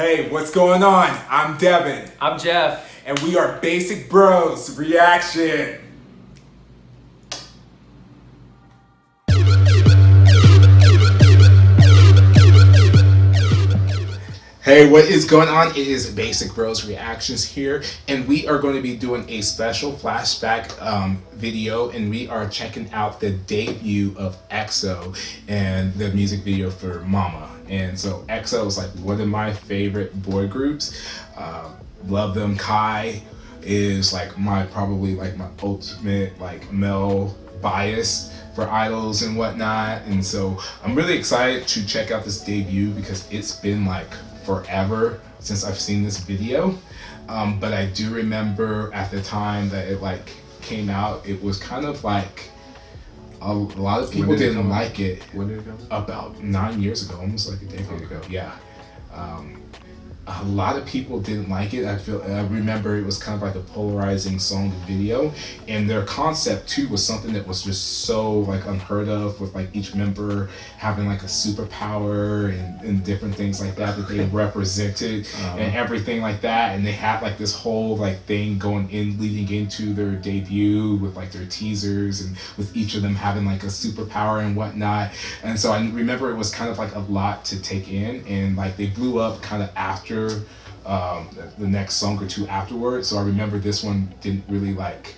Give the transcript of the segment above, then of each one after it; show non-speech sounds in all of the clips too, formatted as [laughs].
Hey, what's going on? I'm Devin, I'm Jeff. and we are Basic Bros Reaction. Hey, what is going on? It is Basic Bros Reactions here, and we are going to be doing a special flashback um, video, and we are checking out the debut of EXO and the music video for Mama. And so EXO is like one of my favorite boy groups. Uh, love them. Kai is like my probably like my ultimate like male bias for idols and whatnot. And so I'm really excited to check out this debut because it's been like forever since I've seen this video. Um, but I do remember at the time that it like came out, it was kind of like a, lot of people did out? like it When did it about nine years ago, almost like a decade ago. Yeah. Um, a lot of people didn't like it. I feel I remember it was kind of like a polarizing song video, and their concept too was something that was just so like unheard of, with like each member having like a superpower and, and different things like that that they [laughs] represented and uh-huh. everything like that. And they had like this whole like thing going in leading into their debut with like their teasers and with each of them having like a superpower and whatnot. And so I remember it was kind of like a lot to take in, and like they blew up kind of after um, the- next song or two afterwards. So I remember this one didn't really like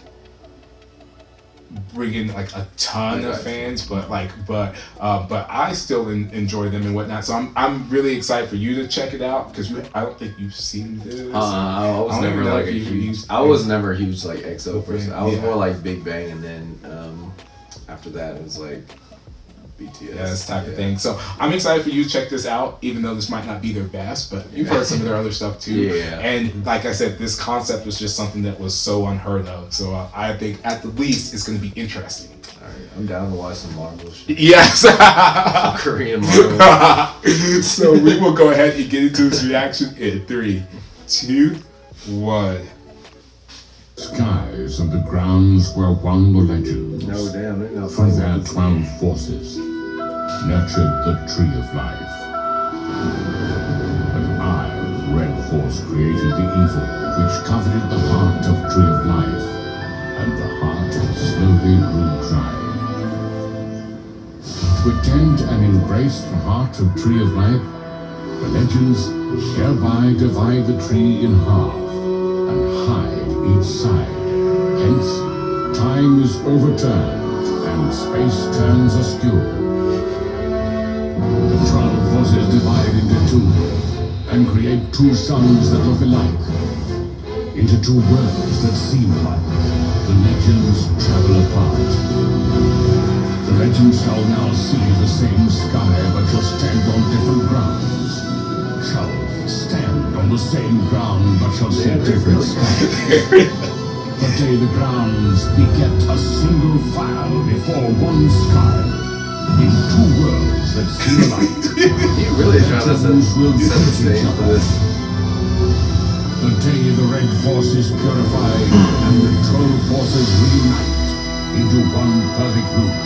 bring in like a ton of fans, but like, but uh, but I still en- enjoy them and whatnot. So I'm I'm really excited for you to check it out because you I don't think you've seen this. Uh, I was I never like a huge. I was never a huge like EXO person. I was Yeah. more like Big Bang, and then um, after that it was like BTS. yeah, this type of thing. So I'm excited for you to check this out, even though this might not be their best, but you've heard some of their other stuff too. Yeah. And like I said, this concept was just something that was so unheard of. So uh, I think at the least it's going to be interesting. All right, I'm down to watch some Marvel shit. Yes. [laughs] Korean Marvel. [laughs] so we will go ahead and get into this reaction in three, two, one. skies and the grounds where one the legends no, damn, they're not from their twelve forces nurtured the tree of life. Eye of red force created the evil which coveted the heart of tree of life, and the heart slowly grew dry. To attend and embrace the heart of tree of life, the legends hereby divide the tree in half and hide each side. Hence, time is overturned and space turns askew. Two suns that look alike. Into two worlds that seem alike. The legends travel apart. The legends shall now see the same sky but shall stand on different grounds. Shall stand on the same ground but shall see different skies. For day the grounds beget a single fire before one sky. In two worlds that seem alike. [laughs] He really trying to set, will set the stage for this. Forces purify and the troll forces reunite into one perfect root.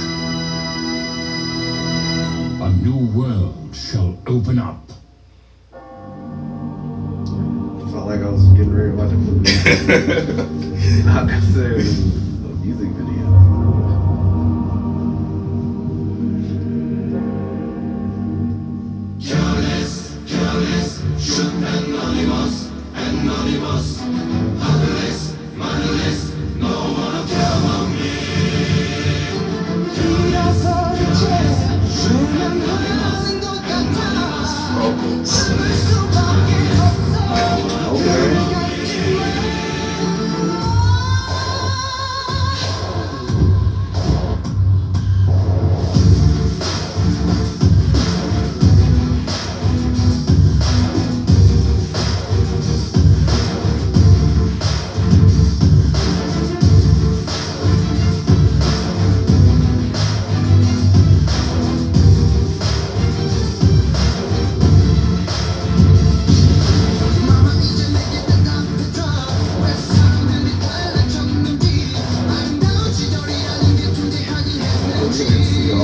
A new world shall open up. Felt like I was getting ready to watch a movie. [laughs] Not necessarily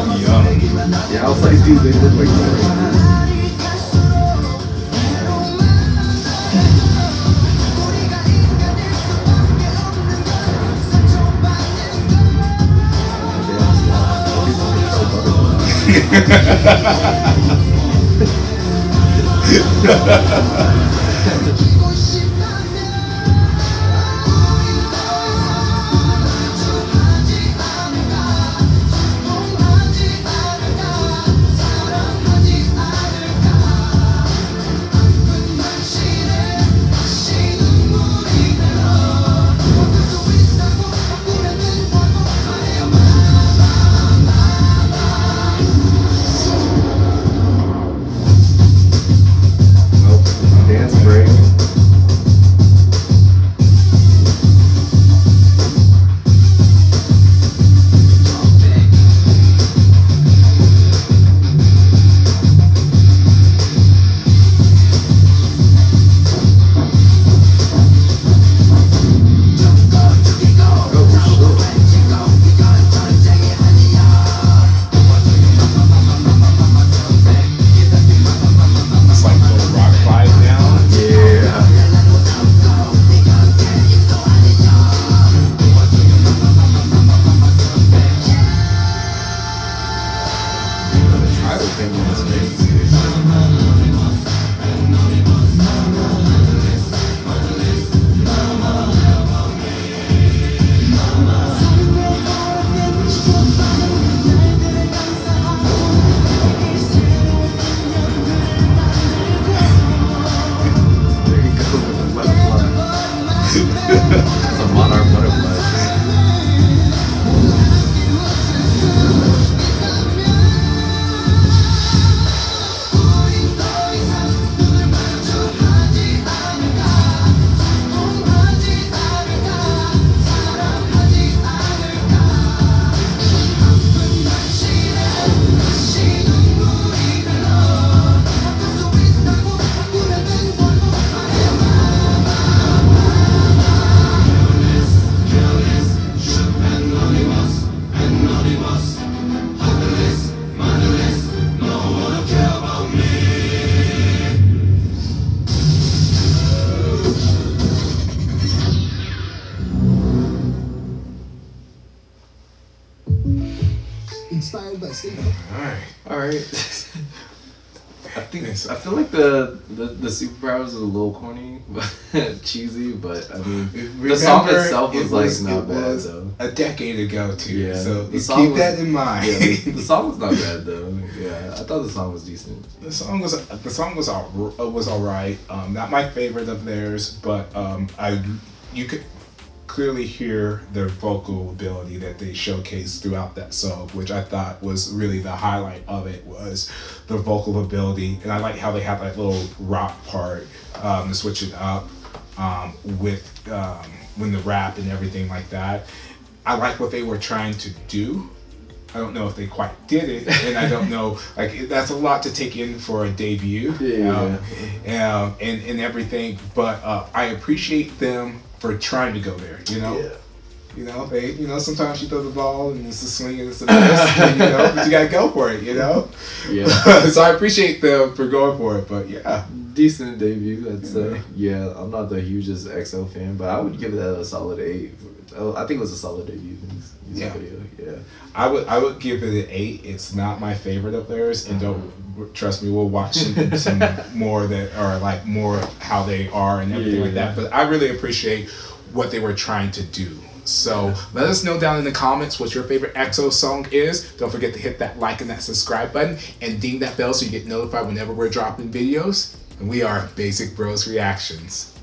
him so young. Yeah, I was like, dude, they look like that. Nope. [laughs] [laughs] Inspired. Alright. All right. [laughs] I think I feel like the the, the superpowers is a little corny, but [laughs] cheesy. But I mean, the song itself was, it like not bad was though. A decade ago too. Yeah, So the keep was- that in mind. Yeah, the song was not bad though. Yeah, I thought the song was decent. The song was the song was all uh, was all right. Um, not my favorite of theirs, but um, I you could clearly hear their vocal ability that they showcased throughout that song, which I thought was really the highlight of it was the vocal ability, and I like how they have that little rock part um, to switch it up um, with um, when the rap and everything like that. I like what they were trying to do. I don't know if they quite did it, and I don't know. [laughs] Like that's a lot to take in for a debut, Yeah. um, um, and and everything. But uh, I appreciate them for trying to go there. You know, you know they, you know sometimes you throw the ball and it's a swing and it's a miss, you know, but you gotta go for it. You know, Yeah, [laughs] so I appreciate them for going for it. But yeah, decent debut, I'd say. Yeah, I'm not the hugest EXO fan, but I would give that a solid eight. Oh, I think it was a solid debut Yeah. video. Yeah. I would I would give it an eight. It's not my favorite of theirs, and don't uh-huh. trust me. We'll watch some, some [laughs] more that are like more how they are and everything like Yeah. that. But I really appreciate what they were trying to do. So let us know down in the comments what your favorite EXO song is. Don't forget to hit that like and that subscribe button and ding that bell so you get notified whenever we're dropping videos. And we are Basic Bros Reactions.